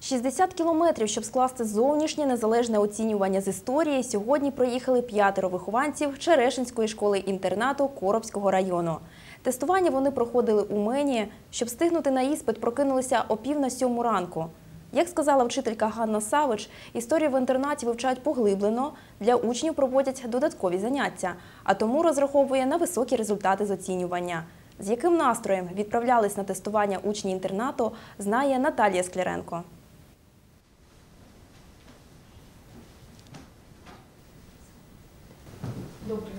60 кілометрів, щоб скласти зовнішнє незалежне оцінювання з історії, сьогодні проїхали п'ятеро вихованців Черешинської школи-інтернату Коробського району. Тестування вони проходили у Мені. Щоб встигнути на іспит, прокинулися о пів на сьому ранку. Як сказала вчителька Ганна Савич, історію в інтернаті вивчають поглиблено, для учнів проводять додаткові заняття, а тому розраховує на високі результати з оцінювання. З яким настроєм відправлялись на тестування учні інтернату, знає Наталія Скляренко. Добре.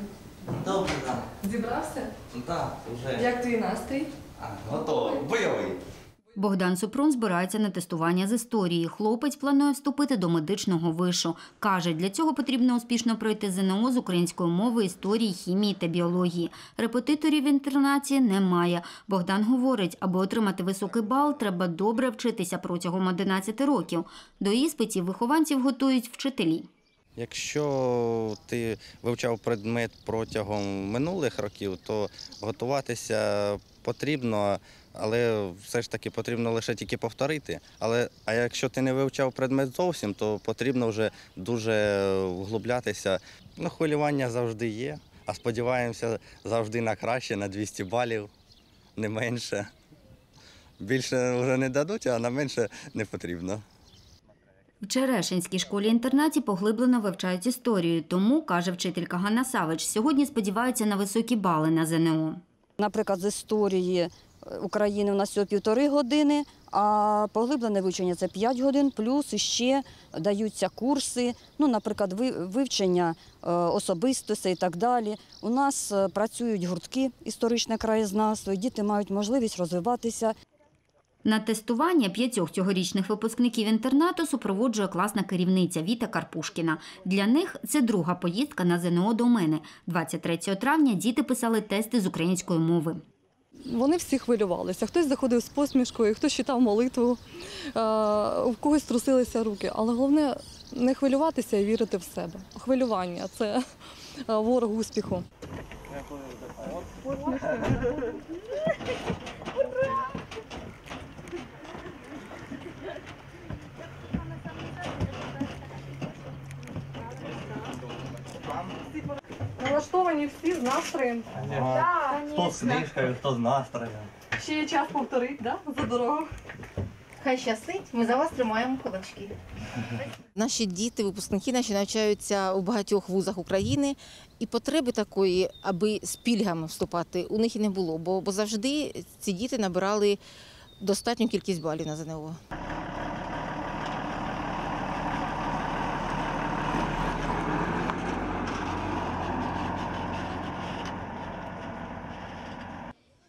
Добре, так. Зібрався? Так, вже. Як твій настрій? А, готовий. Бойовий. Богдан Супрун збирається на тестування з історії. Хлопець планує вступити до медичного вишу. Каже, для цього потрібно успішно пройти ЗНО з української мови, історії, хімії та біології. Репетиторів в інтернаті немає. Богдан говорить, аби отримати високий бал, треба добре вчитися протягом 11 років. До іспитів вихованців готують вчителі. Якщо ти вивчав предмет протягом минулих років, то готуватися потрібно, але все ж таки потрібно лише тільки повторити. Але а якщо ти не вивчав предмет зовсім, то потрібно вже дуже вглублятися. Ну, хвилювання завжди є, а сподіваємося завжди на краще, на 200 балів, не менше. Більше вже не дадуть, а на менше не потрібно. В Черешинській школі-інтернаті поглиблено вивчають історію. Тому, каже вчителька Ганна Савич, сьогодні сподіваються на високі бали на ЗНО. Наприклад, з історії е, України у нас всього півтори години, а поглиблене вивчення це 5 годин, плюс ще даються курси, ну, наприклад, вивчення е, особистостей і так далі. У нас е, працюють гуртки історичне краєзнавство, діти мають можливість розвиватися. На тестування п'ятьох цьогорічних випускників інтернату супроводжує класна керівниця Віта Карпушкіна. Для них це друга поїздка на ЗНО до мене. 23 травня діти писали тести з української мови. Вони всі хвилювалися. Хтось заходив з посмішкою, хтось читав молитву, е, у когось трусилися руки. Але головне не хвилюватися і вірити в себе. Хвилювання це е, ворог успіху. Налаштовані всі з настроєм. Хто з книжкою, хто з настроєм. Ще є час повторити, да? за дорогу. Хай щастить, ми за вас тримаємо кулачки. Наші діти, випускники наші навчаються у багатьох вузах України, і потреби такої, аби з пільгами вступати, у них і не було, бо, бо завжди ці діти набирали достатню кількість балів на ЗНО.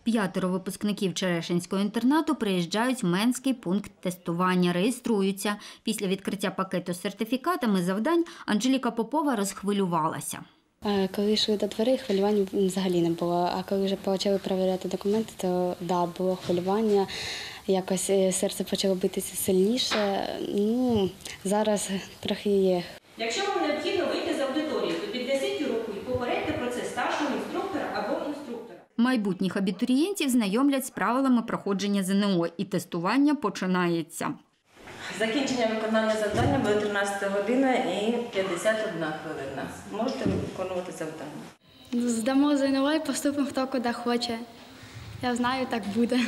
П'ятеро випускників Черешинського інтернату приїжджають в Менський пункт тестування, реєструються. Після відкриття пакету з сертифікатами завдань Анжеліка Попова розхвилювалася. Коли йшли до дверей, хвилювань взагалі не було. А коли вже почали перевіряти документи, то да, було хвилювання. Якось е, серце почало битися сильніше. Ну, зараз трохи є Якщо вам необхідно вийти з аудиторії, то піднесіть руку і попередьте про це старшого інструктора або. Майбутніх абітурієнтів знайомлять з правилами проходження ЗНО і тестування починається. Закінчення виконання завдання буде 13 година і 51 хвилина. Можете виконувати завдання. Здамо ЗНО і поступимо хто куди хоче. Я знаю, так буде.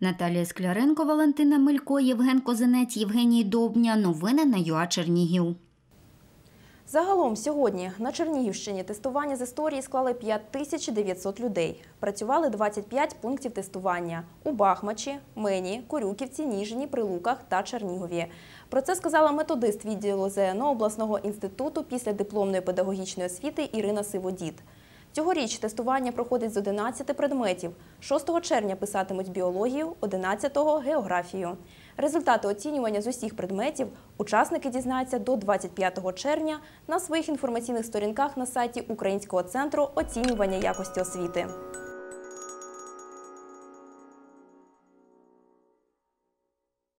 Наталія Скляренко, Валентина Мелько, Євген Козинець, Євгеній Довбня. Новини на ЮА Чернігів. Загалом сьогодні на Чернігівщині тестування з історії склали 5900 людей. Працювали 25 пунктів тестування у Бахмачі, Мені, Корюківці, Ніжині, Прилуках та Чернігові. Про це сказала методист відділу ЗНО обласного інституту після дипломної педагогічної освіти Ірина Сиводід. Цьогоріч тестування проходить з 11 предметів. 6 червня писатимуть біологію, 11-го – географію. Результати оцінювання з усіх предметів учасники дізнаються до 25 червня на своїх інформаційних сторінках на сайті Українського центру оцінювання якості освіти.